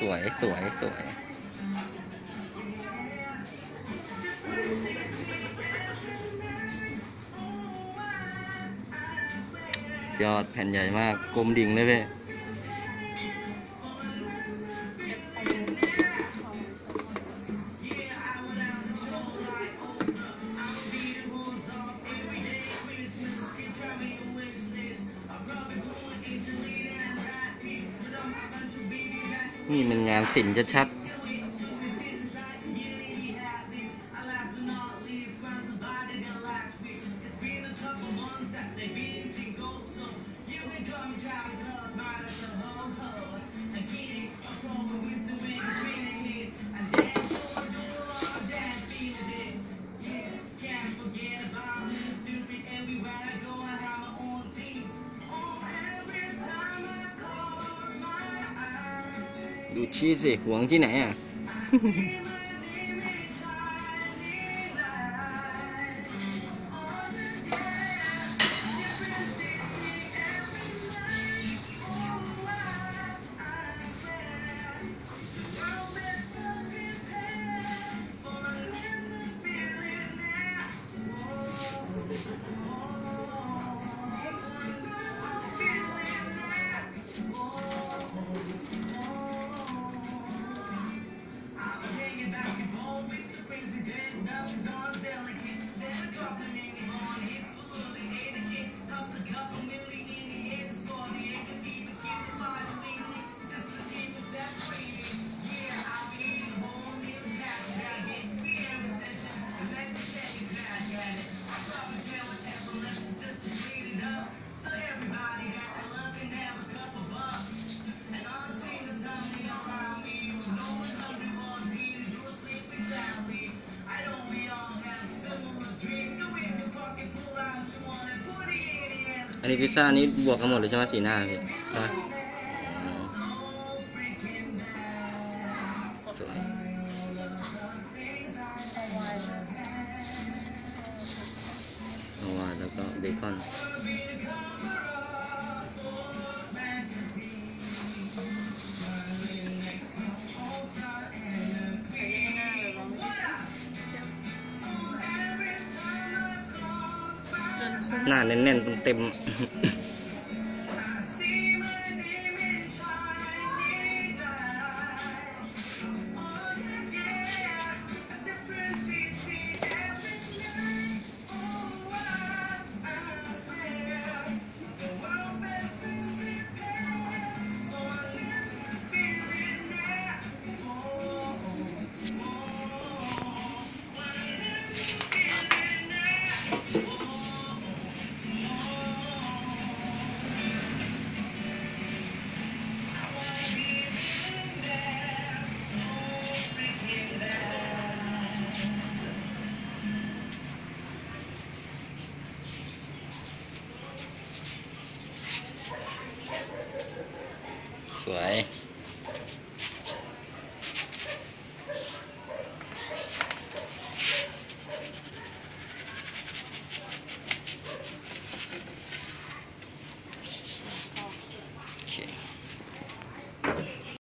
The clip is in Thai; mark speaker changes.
Speaker 1: สวยสวยสวยยอดแผ่นใหญ่มากกลมดิ่งเลยเว้ย นี่มันงานศิลป์ชัดๆ ดูชี้สิหวงที่ไอันนี้พิซซ่านี้บวกกันหมดเลยใช่ไหมสีหน้าพี่ใช่ไหม หน้าแน่นๆเต็มๆ 对。